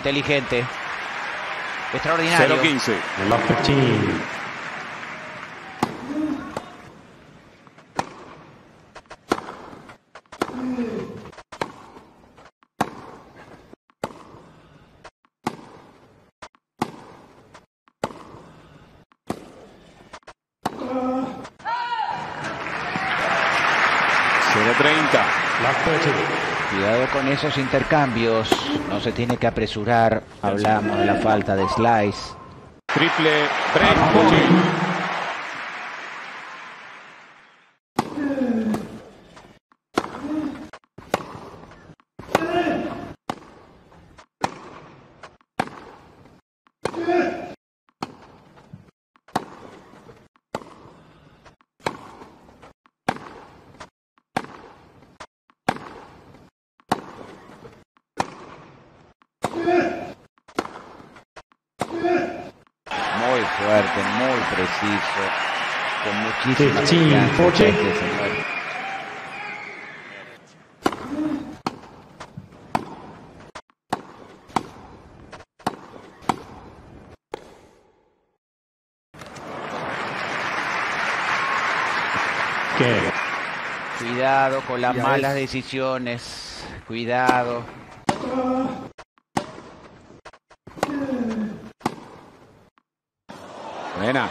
Inteligente. Extraordinario. 0-15. Love 15. Love 30. Cuidado con esos intercambios. No se tiene que apresurar. Hablamos de la falta de slice. Triple break. Pucci. Muy fuerte, muy preciso. Con muchísima 15, confianza, 14. este señor. Game. Cuidado con las malas ves. decisiones. Cuidado. Buena.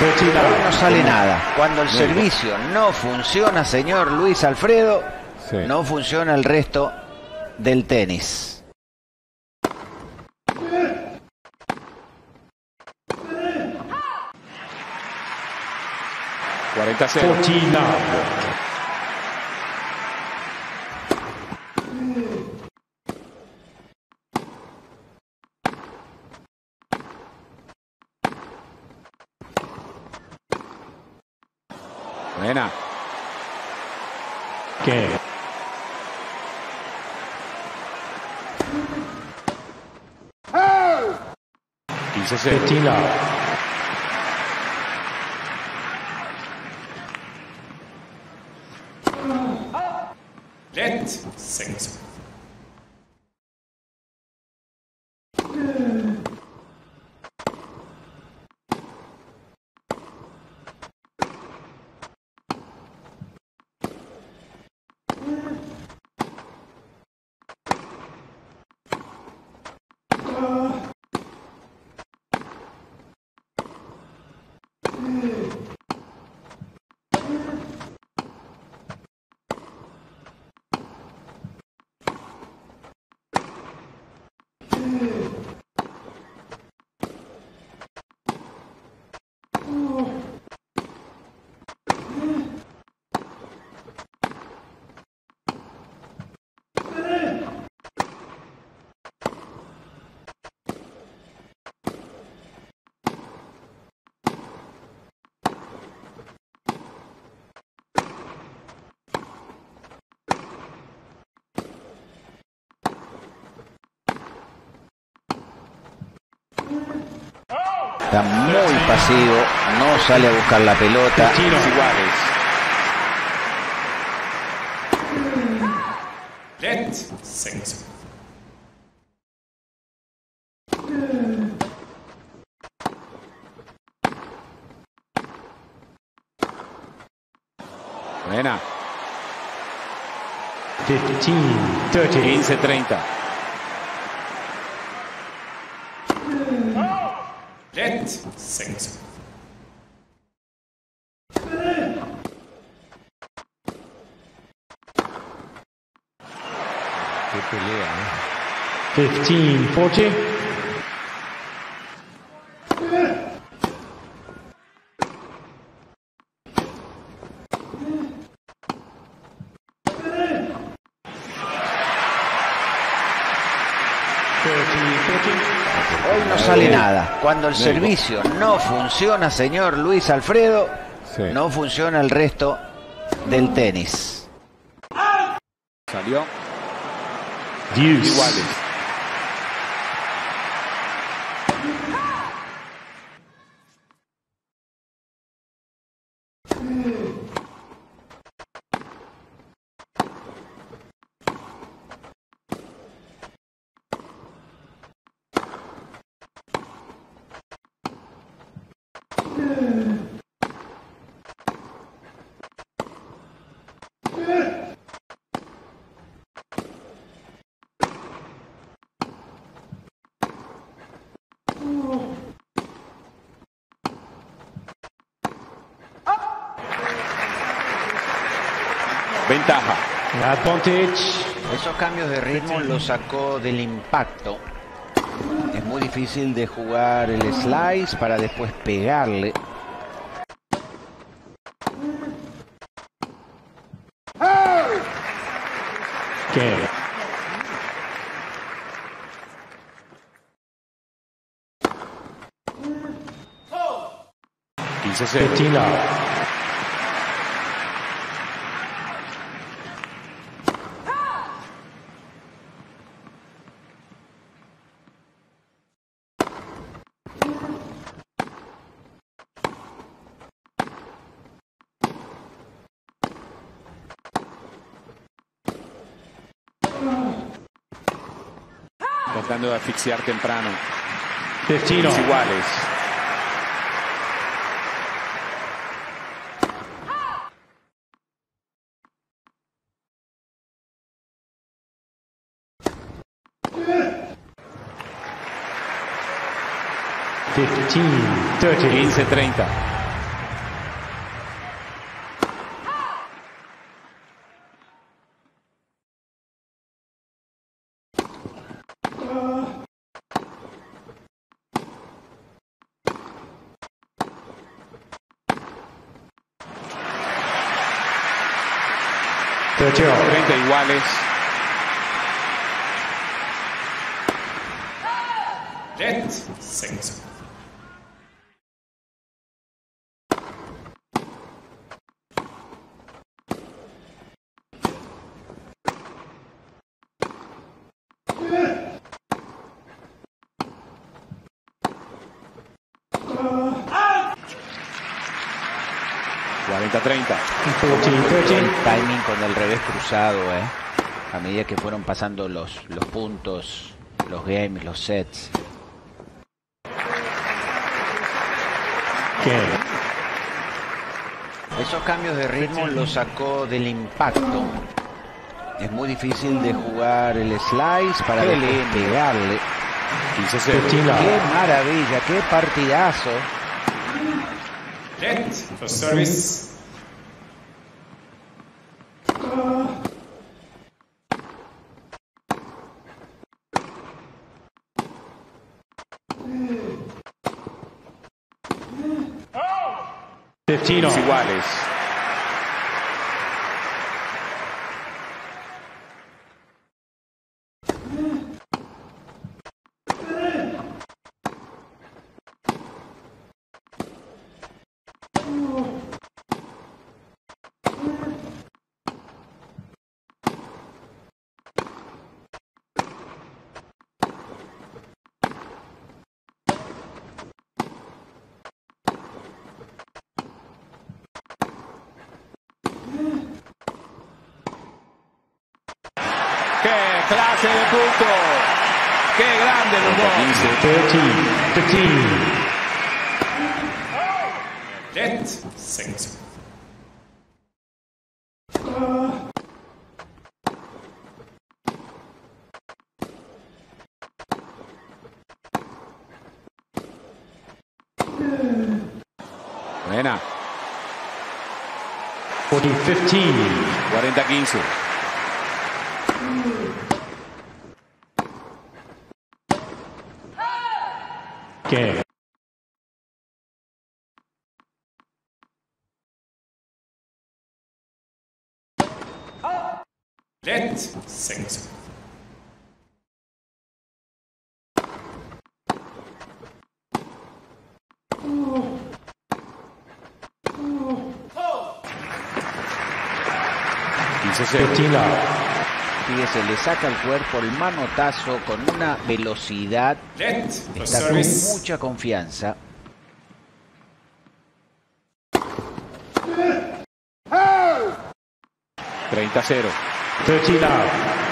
No sale nada. Cuando el servicio no funciona, señor Luis Alfredo, Sí. no funciona el resto del tenis. Cuarenta 0 14 love. Buena. Game. Quince 0 15 love. Rätt! Sex. Está muy pasivo, no sale a buscar la pelota. Iguales. Buena. 15 30. 15 30 Rätt! Sex. Qué pelea, ¿eh? 15 40. Hoy no sale nada. Cuando el servicio no funciona, señor Luis Alfredo, Sí. no funciona el resto del tenis. Salió. Deuce. Iguales. Ventaja. Esos cambios de ritmo los sacó del impacto. Es muy difícil de jugar el slice para después pegarle. Quince cero. 15 tratando de asfixiar temprano. Destino. Iguales. Fifteen, 15-30. Goicoechea. 30 iguales. Rätt 6. Cuarenta 30. Fourteen, El thirteen. timing con el revés cruzado, ¿eh? A medida que fueron pasando los, los puntos, los games, los sets. Game. Esos cambios de ritmo los sacó del impacto. Es muy difícil de jugar el slice para Qué pegarle. 15 0. 15 ¡Qué maravilla! ¡Qué partidazo! Rätt för service. Fifteen Los all. iguales. ¡Qué clase de punto! ¡Qué grande dos! 13, 15. Rätt 6. Buena. 14, 15. gay Let's sing. Oh. 15 love. Rodríguez le saca el cuerpo el manotazo con una velocidad. Con mucha confianza. ¡30-0!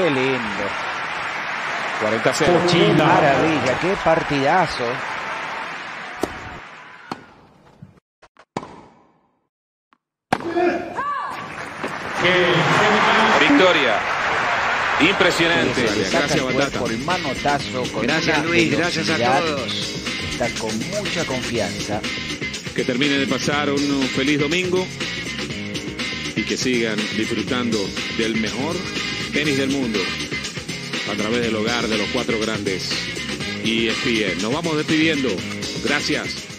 Qué lindo. 40 Qué 0 14 love. maravilla, qué partidazo. Victoria. Impresionante. Gracias, Batata. el manotazo con Gracias, Luis, gracias a todos. Está con mucha confianza. que terminen de pasar un feliz domingo y que sigan disfrutando del mejor tenis del mundo a través del hogar de los cuatro grandes y ESPN. Nos vamos despidiendo. Gracias.